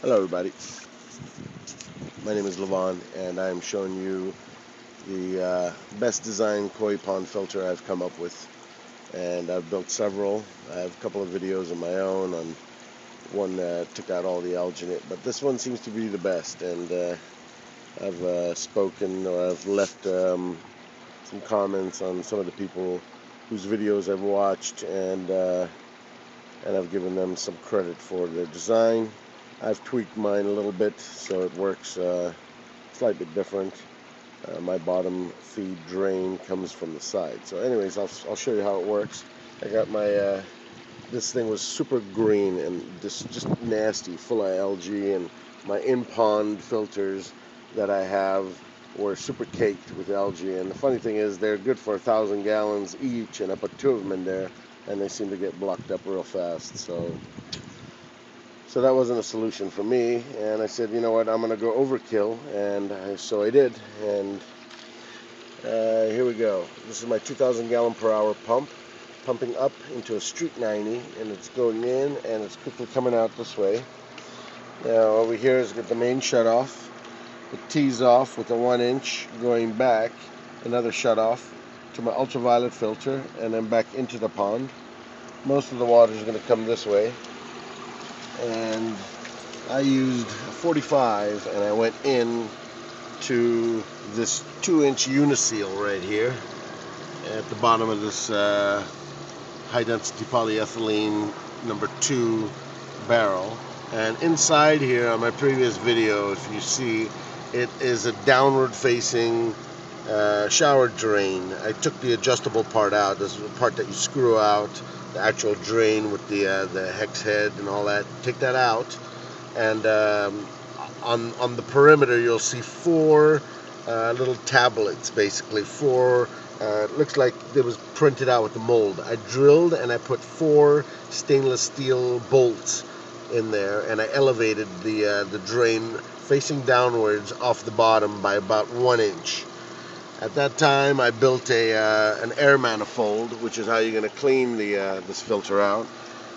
Hello everybody. My name is Levon and I'm showing you the uh, best design koi pond filter I've come up with. And I've built several. I have a couple of videos of my own. On one that took out all the algae in it but this one seems to be the best. And uh, I've uh, spoken or I've left um, some comments on some of the people whose videos I've watched. And uh, and I've given them some credit for their design I've tweaked mine a little bit so it works uh, slightly different. Uh, my bottom feed drain comes from the side. So anyways, I'll, I'll show you how it works. I got my, uh, this thing was super green and just, just nasty, full of algae and my in-pond filters that I have were super caked with algae and the funny thing is they're good for a thousand gallons each and I put two of them in there and they seem to get blocked up real fast so so that wasn't a solution for me, and I said, you know what, I'm going to go overkill, and I, so I did. And uh, here we go. This is my 2,000 gallon per hour pump, pumping up into a street 90, and it's going in, and it's quickly coming out this way. Now over here is got the main shut off, the tees off with a one inch going back, another shut off to my ultraviolet filter, and then back into the pond. Most of the water is going to come this way and I used 45 and I went in to this 2 inch uniseal right here at the bottom of this uh, high density polyethylene number 2 barrel. And inside here on my previous video if you see it is a downward facing uh, shower drain. I took the adjustable part out this is the part that you screw out the actual drain with the uh, the hex head and all that. Take that out, and um, on on the perimeter you'll see four uh, little tablets, basically four. Uh, looks like it was printed out with the mold. I drilled and I put four stainless steel bolts in there, and I elevated the uh, the drain facing downwards off the bottom by about one inch. At that time, I built a uh, an air manifold, which is how you're going to clean the uh, this filter out,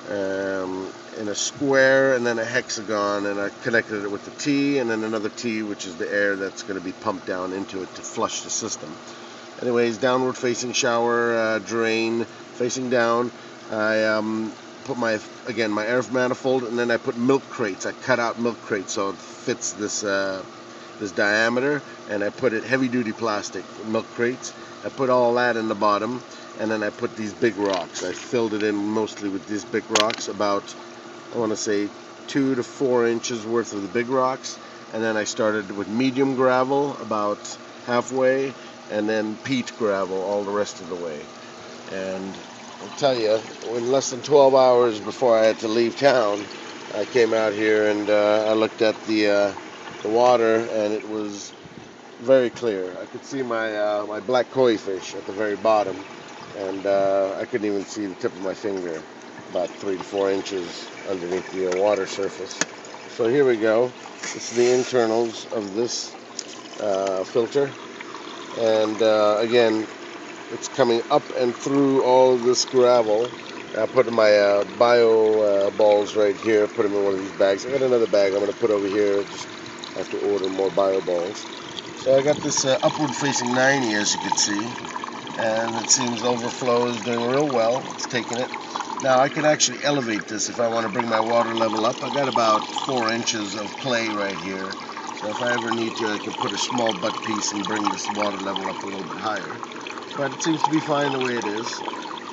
um, in a square and then a hexagon, and I connected it with the T and then another T, which is the air that's going to be pumped down into it to flush the system. Anyways, downward facing shower uh, drain facing down. I um, put my again my air manifold, and then I put milk crates. I cut out milk crates so it fits this uh, this diameter and I put it heavy duty plastic milk crates. I put all that in the bottom and then I put these big rocks. I filled it in mostly with these big rocks about I want to say two to four inches worth of the big rocks. And then I started with medium gravel about halfway and then peat gravel all the rest of the way. And I'll tell you in less than 12 hours before I had to leave town I came out here and uh, I looked at the uh, the water and it was very clear. I could see my uh, my black koi fish at the very bottom, and uh, I couldn't even see the tip of my finger, about three to four inches underneath the uh, water surface. So here we go. This is the internals of this uh, filter, and uh, again, it's coming up and through all this gravel. I put my uh, bio balls right here. Put them in one of these bags. I got another bag I'm going to put over here. Just have to order more bio balls. So I got this uh, upward facing 90 as you can see and it seems overflow is doing real well. It's taking it. Now I can actually elevate this if I want to bring my water level up. I got about four inches of clay right here. So if I ever need to, I can put a small butt piece and bring this water level up a little bit higher. But it seems to be fine the way it is.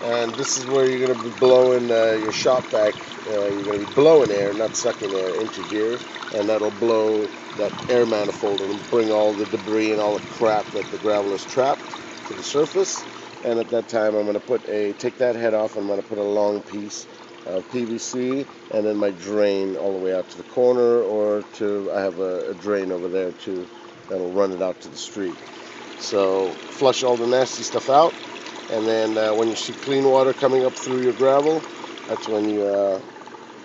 And this is where you're going to be blowing uh, your shop vac. Uh, you're going to be blowing air, not sucking air, into here. And that'll blow that air manifold and bring all the debris and all the crap that the gravel has trapped to the surface. And at that time, I'm going to put a take that head off. I'm going to put a long piece of PVC and then my drain all the way out to the corner, or to I have a, a drain over there too that'll run it out to the street. So flush all the nasty stuff out, and then uh, when you see clean water coming up through your gravel, that's when you uh,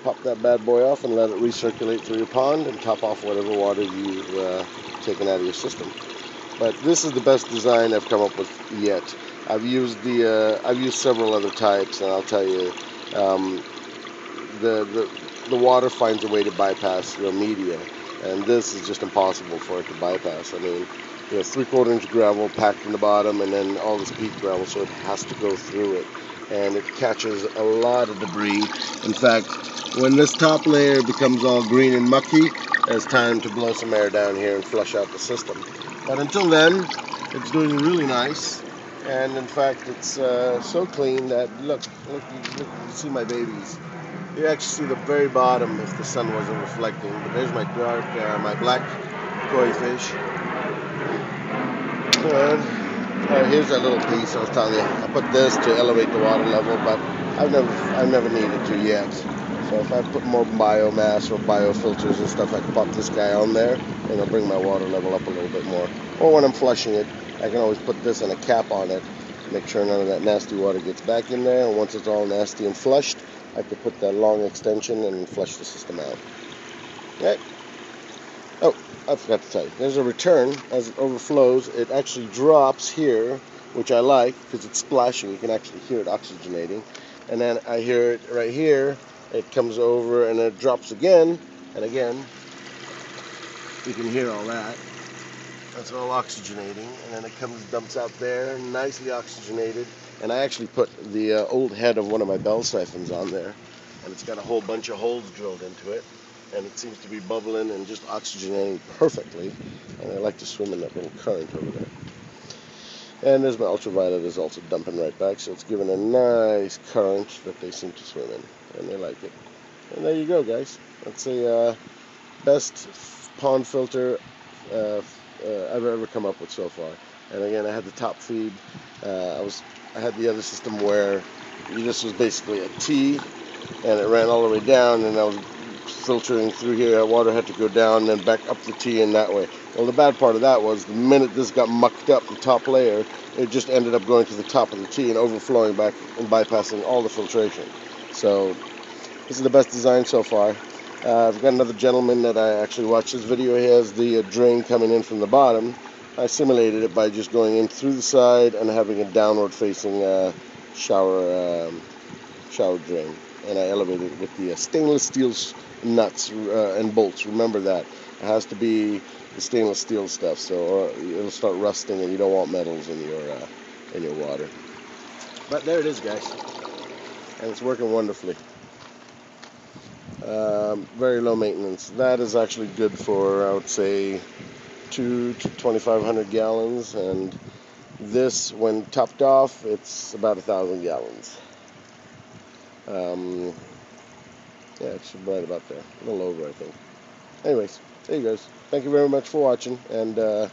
pop that bad boy off and let it recirculate through your pond and top off whatever water you've uh, taken out of your system. But this is the best design I've come up with yet. I've used the uh, I've used several other types, and I'll tell you, um, the, the the water finds a way to bypass your media, and this is just impossible for it to bypass. I mean, you have three quarter inch gravel packed in the bottom, and then all this peat gravel, so it has to go through it, and it catches a lot of debris. In fact, when this top layer becomes all green and mucky, it's time to blow some air down here and flush out the system. But until then, it's doing really nice. And in fact, it's uh, so clean that look, look, look, you see my babies. You actually see the very bottom if the sun wasn't reflecting. But there's my dark, uh, my black koi fish. Good. Here's that little piece I was telling you. I put this to elevate the water level, but I've never, I've never needed to yet. So if I put more biomass or biofilters and stuff, I can pop this guy on there, and it'll bring my water level up a little bit more. Or when I'm flushing it, I can always put this and a cap on it, make sure none of that nasty water gets back in there. And once it's all nasty and flushed, I can put that long extension and flush the system out. Okay. Oh, I forgot to tell you. There's a return. As it overflows, it actually drops here, which I like because it's splashing. You can actually hear it oxygenating. And then I hear it right here. It comes over and it drops again and again. You can hear all that. That's all oxygenating, and then it comes dumps out there, nicely oxygenated. And I actually put the uh, old head of one of my bell siphons on there, and it's got a whole bunch of holes drilled into it, and it seems to be bubbling and just oxygenating perfectly. And I like to swim in that little current over there. And there's my ultraviolet is also dumping right back, so it's giving a nice current that they seem to swim in, and they like it. And there you go, guys. That's a uh, best pond filter uh, uh, I've ever come up with so far. And again, I had the top feed. Uh, I was I had the other system where this was basically a T, and it ran all the way down, and I was filtering through here. That Water had to go down and then back up the T in that way. Well, the bad part of that was the minute this got mucked up, the top layer, it just ended up going to the top of the T and overflowing back and bypassing all the filtration. So this is the best design so far. Uh, I've got another gentleman that I actually watched this video. He has the uh, drain coming in from the bottom. I simulated it by just going in through the side and having a downward facing uh, shower um, shower drain. And I elevated it with the uh, stainless steel nuts uh, and bolts. Remember that. It has to be the stainless steel stuff, so or it'll start rusting, and you don't want metals in your uh, in your water. But there it is, guys, and it's working wonderfully. Um, very low maintenance. That is actually good for, I would say, two to 2,500 gallons, and this, when topped off, it's about a thousand gallons. Um, yeah, it's right about there, a little over, I think. Anyways, there you guys. Thank you very much for watching and uh,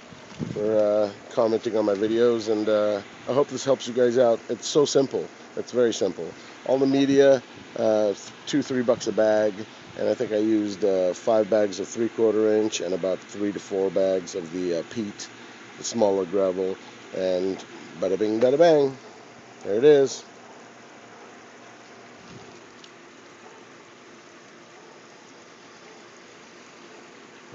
for uh, commenting on my videos, and uh, I hope this helps you guys out. It's so simple. It's very simple. All the media, uh, two, three bucks a bag, and I think I used uh, five bags of three quarter inch and about three to four bags of the uh, peat, the smaller gravel, and bada bing, bada bang. There it is.